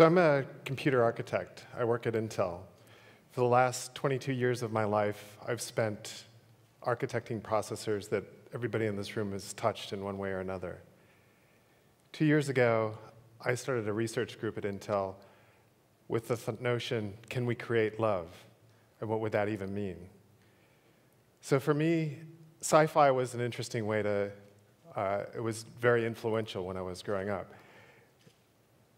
So I'm a computer architect. I work at Intel. For the last 22 years of my life, I've spent architecting processors that everybody in this room has touched in one way or another. Two years ago, I started a research group at Intel with the th notion, can we create love? And what would that even mean? So for me, sci-fi was an interesting way to, uh, it was very influential when I was growing up.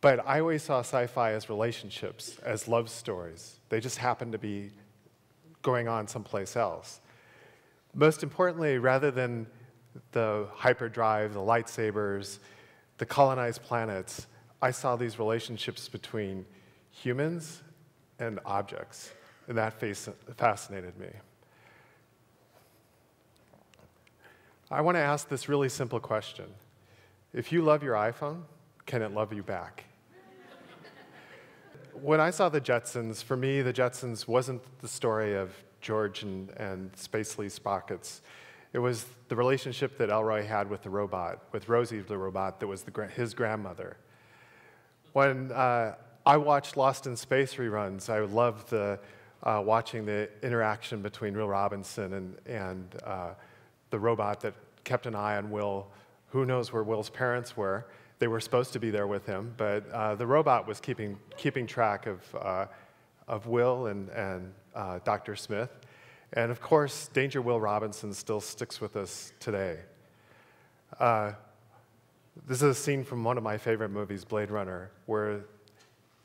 But I always saw sci fi as relationships, as love stories. They just happened to be going on someplace else. Most importantly, rather than the hyperdrive, the lightsabers, the colonized planets, I saw these relationships between humans and objects, and that fascinated me. I want to ask this really simple question If you love your iPhone, can it love you back? When I saw the Jetsons, for me, the Jetsons wasn't the story of George and, and Spacely Sprockets. It was the relationship that Elroy had with the robot, with Rosie the robot that was the, his grandmother. When uh, I watched Lost in Space reruns, I loved the, uh, watching the interaction between Will Robinson and, and uh, the robot that kept an eye on Will. Who knows where Will's parents were? They were supposed to be there with him, but uh, the robot was keeping, keeping track of, uh, of Will and, and uh, Dr. Smith. And of course, Danger Will Robinson still sticks with us today. Uh, this is a scene from one of my favorite movies, Blade Runner, where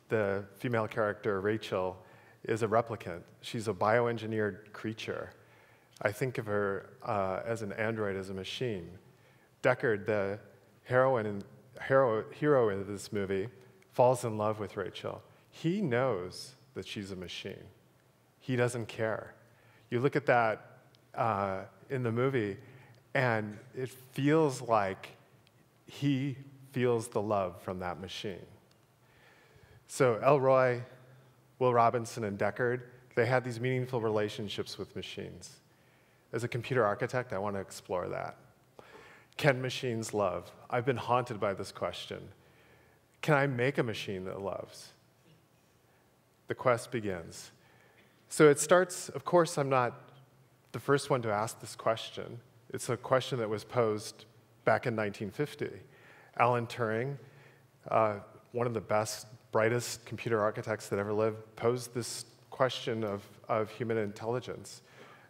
the female character, Rachel, is a replicant. She's a bioengineered creature. I think of her uh, as an android, as a machine. Deckard, the heroine hero, hero in this movie falls in love with Rachel. He knows that she's a machine. He doesn't care. You look at that uh, in the movie, and it feels like he feels the love from that machine. So Elroy, Will Robinson, and Deckard, they had these meaningful relationships with machines. As a computer architect, I want to explore that. Can machines love? I've been haunted by this question. Can I make a machine that loves? The quest begins. So it starts, of course, I'm not the first one to ask this question. It's a question that was posed back in 1950. Alan Turing, uh, one of the best, brightest computer architects that ever lived, posed this question of, of human intelligence.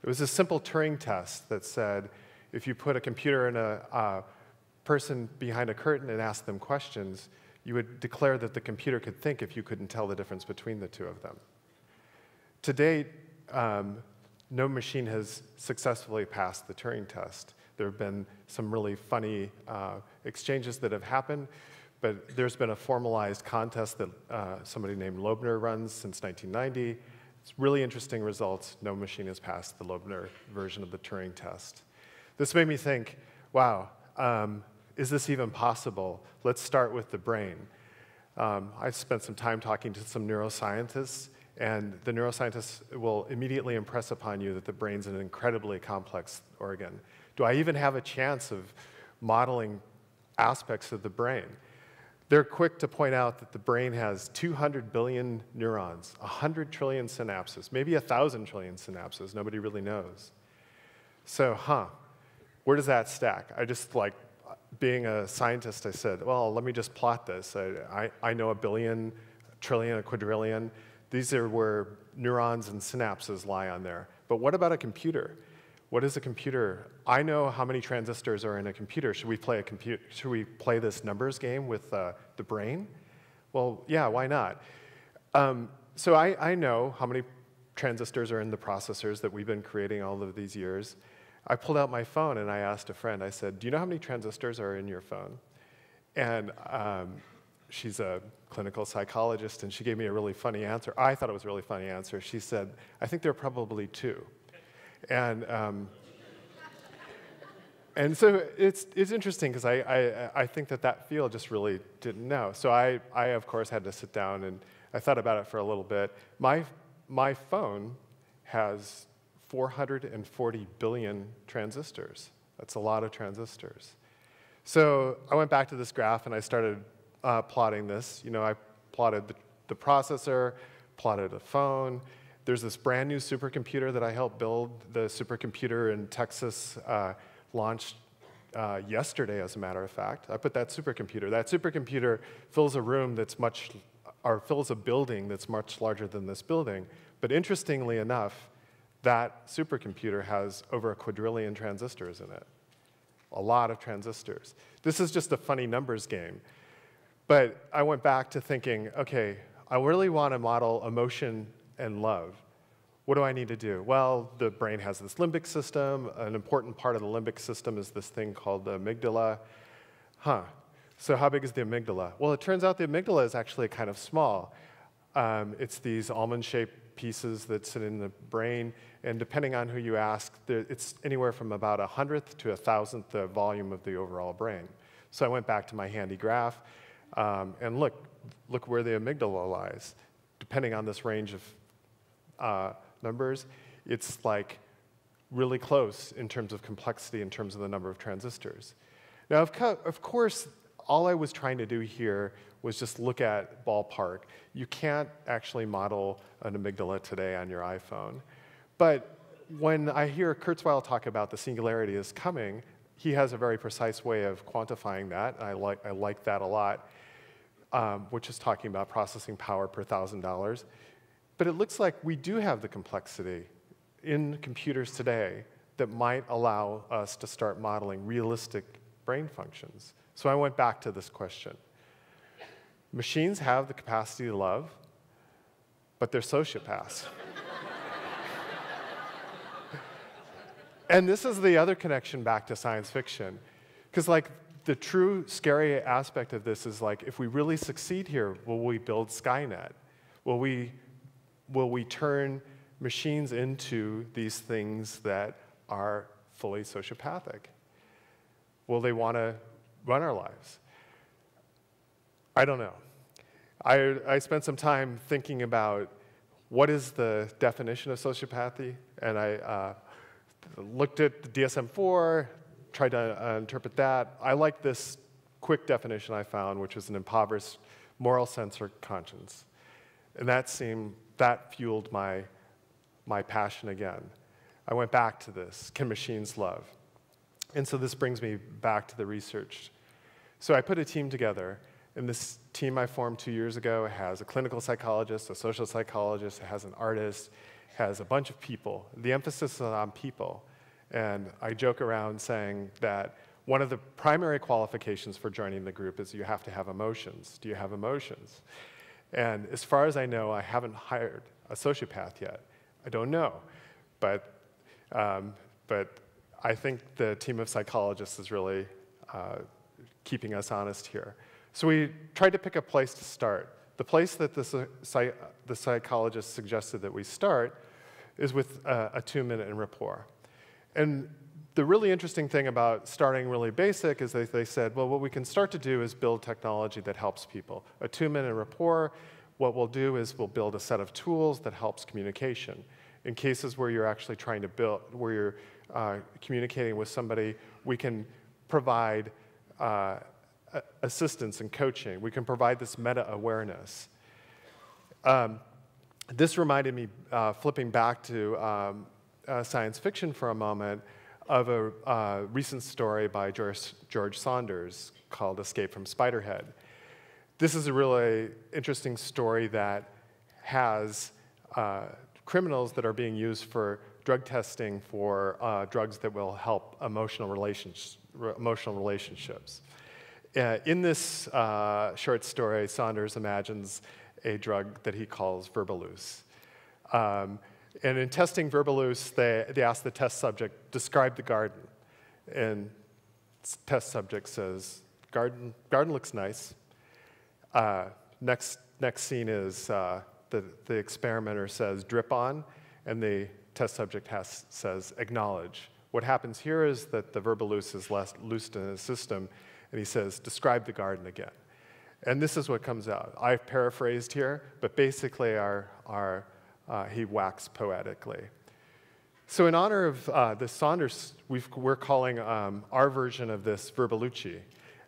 It was a simple Turing test that said, if you put a computer and a uh, person behind a curtain and ask them questions, you would declare that the computer could think if you couldn't tell the difference between the two of them. To date, um, no machine has successfully passed the Turing test. There have been some really funny uh, exchanges that have happened, but there's been a formalized contest that uh, somebody named Loebner runs since 1990. It's really interesting results. No machine has passed the Loebner version of the Turing test. This made me think, wow, um, is this even possible? Let's start with the brain. Um, I spent some time talking to some neuroscientists, and the neuroscientists will immediately impress upon you that the brain's an incredibly complex organ. Do I even have a chance of modeling aspects of the brain? They're quick to point out that the brain has 200 billion neurons, 100 trillion synapses, maybe 1,000 trillion synapses. Nobody really knows. So, huh, where does that stack? I just like, being a scientist, I said, well, let me just plot this. I, I, I know a billion, a trillion, a quadrillion. These are where neurons and synapses lie on there. But what about a computer? What is a computer? I know how many transistors are in a computer. Should we play a computer? Should we play this numbers game with uh, the brain? Well, yeah, why not? Um, so I, I know how many transistors are in the processors that we've been creating all of these years. I pulled out my phone and I asked a friend, I said, Do you know how many transistors are in your phone? And um, she's a clinical psychologist, and she gave me a really funny answer. I thought it was a really funny answer. She said, I think there are probably two. And, um, and so it's, it's interesting because I, I, I think that that field just really didn't know. So I, I, of course, had to sit down and I thought about it for a little bit. My, my phone has 440 billion transistors. That's a lot of transistors. So I went back to this graph and I started uh, plotting this. You know, I plotted the, the processor, plotted a phone. There's this brand new supercomputer that I helped build. The supercomputer in Texas uh, launched uh, yesterday, as a matter of fact. I put that supercomputer. That supercomputer fills a room that's much, or fills a building that's much larger than this building. But interestingly enough, that supercomputer has over a quadrillion transistors in it. A lot of transistors. This is just a funny numbers game. But I went back to thinking, okay, I really want to model emotion and love. What do I need to do? Well, the brain has this limbic system. An important part of the limbic system is this thing called the amygdala. Huh. So how big is the amygdala? Well, it turns out the amygdala is actually kind of small. Um, it's these almond-shaped pieces that sit in the brain, and depending on who you ask, it's anywhere from about a hundredth to a thousandth the volume of the overall brain. So I went back to my handy graph, um, and look, look where the amygdala lies. Depending on this range of uh, numbers, it's like really close in terms of complexity, in terms of the number of transistors. Now, of, co of course, all I was trying to do here was just look at ballpark. You can't actually model an amygdala today on your iPhone. But when I hear Kurzweil talk about the singularity is coming, he has a very precise way of quantifying that. I like, I like that a lot, um, which is talking about processing power per thousand dollars. But it looks like we do have the complexity in computers today that might allow us to start modeling realistic brain functions. So I went back to this question. Machines have the capacity to love, but they're sociopaths. and this is the other connection back to science fiction. Because, like, the true scary aspect of this is like, if we really succeed here, will we build Skynet? Will we will we turn machines into these things that are fully sociopathic? Will they want to run our lives? I don't know. I, I spent some time thinking about what is the definition of sociopathy, and I uh, looked at the DSM-4, tried to uh, interpret that. I like this quick definition I found, which was an impoverished moral sense or conscience. And that seemed that fueled my, my passion again. I went back to this can machines love? And so this brings me back to the research. So I put a team together, and this team I formed two years ago has a clinical psychologist, a social psychologist, it has an artist, has a bunch of people. The emphasis is on people. And I joke around saying that one of the primary qualifications for joining the group is you have to have emotions. Do you have emotions? And as far as I know, I haven't hired a sociopath yet. I don't know. But, um, but I think the team of psychologists is really uh, keeping us honest here. So we tried to pick a place to start. The place that the, the psychologist suggested that we start is with a, two-minute rapport. And the really interesting thing about starting really basic is they, they said, well, what we can start to do is build technology that helps people. A two-minute rapport, what we'll do is we'll build a set of tools that helps communication. In cases where you're actually trying to build, where you're uh, communicating with somebody, we can provide uh, assistance and coaching. We can provide this meta-awareness. Um, this reminded me, uh, flipping back to um, uh, science fiction for a moment, of a uh, recent story by George, George Saunders called Escape from Spiderhead. This is a really interesting story that has uh, criminals that are being used for drug testing for uh, drugs that will help emotional, relations, emotional relationships. Uh, in this uh, short story, Saunders imagines a drug that he calls Verbaluce. Um, and in testing Verbaluce, they, they ask the test subject, describe the garden. And test subject says, garden, garden looks nice. Uh, next, next scene is uh, the, the experimenter says, drip on, and the test subject has, says, acknowledge. What happens here is that the Verbaluce is less loosed in his system, and he says, describe the garden again. And this is what comes out. I've paraphrased here, but basically our, our uh, he waxed poetically. So, in honor of uh, the Saunders, we are calling um, our version of this Verbalucci.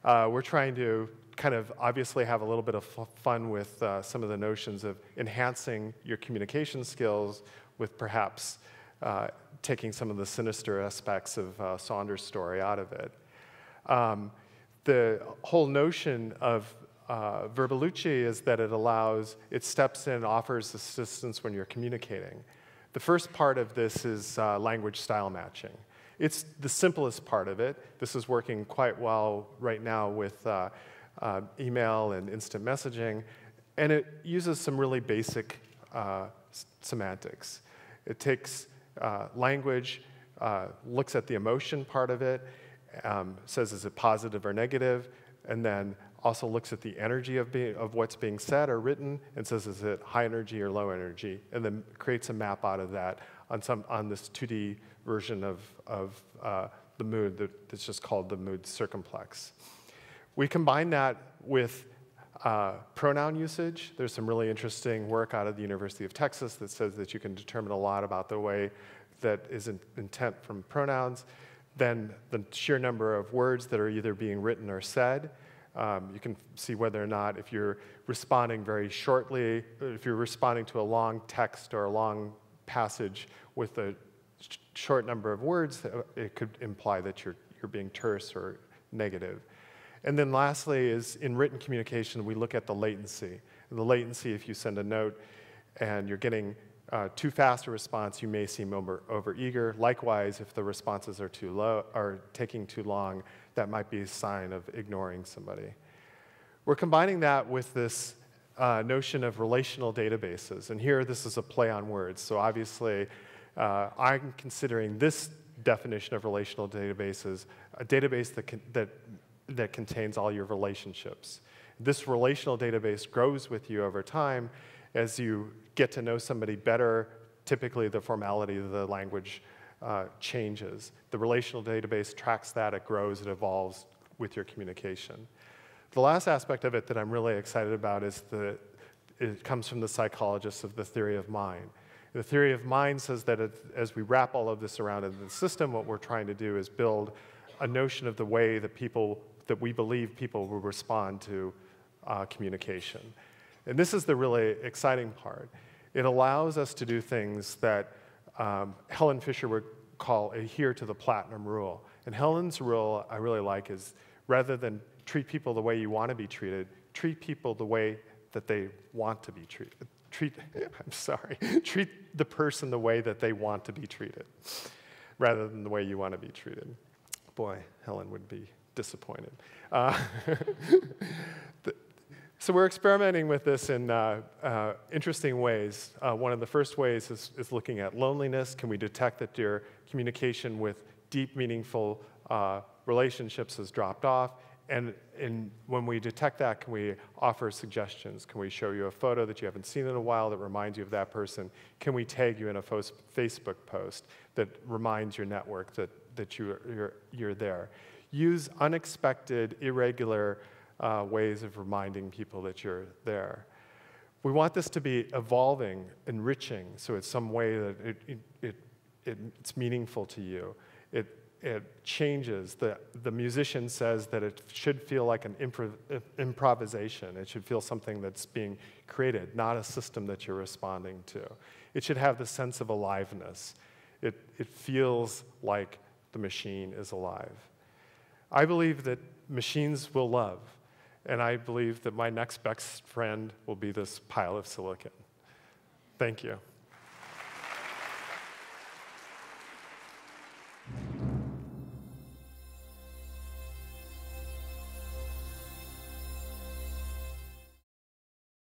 Uh, we're trying to kind of obviously have a little bit of fun with uh, some of the notions of enhancing your communication skills with perhaps uh, taking some of the sinister aspects of uh, Saunders' story out of it. Um, the whole notion of uh, Verbalucci is that it allows, it steps in, offers assistance when you're communicating. The first part of this is uh, language style matching. It's the simplest part of it. This is working quite well right now with uh, uh, email and instant messaging, and it uses some really basic uh, semantics. It takes uh, language, uh, looks at the emotion part of it, um, says is it positive or negative, and then also looks at the energy of, being, of what's being said or written and says is it high energy or low energy, and then creates a map out of that on, some, on this 2D version of, of uh, the mood that's just called the mood circumplex. We combine that with uh, pronoun usage. There's some really interesting work out of the University of Texas that says that you can determine a lot about the way that is in, intent from pronouns. Then the sheer number of words that are either being written or said. Um, you can see whether or not if you're responding very shortly, if you're responding to a long text or a long passage with a sh short number of words, uh, it could imply that you're, you're being terse or negative. And then lastly is in written communication, we look at the latency. The latency, if you send a note and you're getting uh, too fast a response, you may seem over, over eager. Likewise, if the responses are too low, are taking too long, that might be a sign of ignoring somebody. We're combining that with this uh, notion of relational databases. And here, this is a play on words. So obviously, uh, I'm considering this definition of relational databases a database that, can, that that contains all your relationships. This relational database grows with you over time as you get to know somebody better. Typically, the formality of the language uh, changes. The relational database tracks that, it grows, it evolves with your communication. The last aspect of it that I'm really excited about is that it comes from the psychologists of the theory of mind. The theory of mind says that as we wrap all of this around in the system, what we're trying to do is build a notion of the way that people that we believe people will respond to uh, communication. And this is the really exciting part. It allows us to do things that um, Helen Fisher would call adhere to the platinum rule. And Helen's rule I really like is rather than treat people the way you want to be treated, treat people the way that they want to be treated. Treat, I'm sorry, treat the person the way that they want to be treated rather than the way you want to be treated. Boy, Helen would be disappointed. Uh, so we're experimenting with this in uh, uh, interesting ways. Uh, one of the first ways is, is, looking at loneliness. Can we detect that your communication with deep, meaningful uh, relationships has dropped off? And, and, when we detect that, can we offer suggestions? Can we show you a photo that you haven't seen in a while that reminds you of that person? Can we tag you in a Facebook post that reminds your network that, that you, you're, you're there? Use unexpected, irregular uh, ways of reminding people that you're there. We want this to be evolving, enriching, so it's some way that it, it, it, it it's meaningful to you. It, it changes. The, the musician says that it should feel like an improv, improvisation. It should feel something that's being created, not a system that you're responding to. It should have the sense of aliveness. It, it feels like the machine is alive. I believe that machines will love, and I believe that my next best friend will be this pile of silicon. Thank you.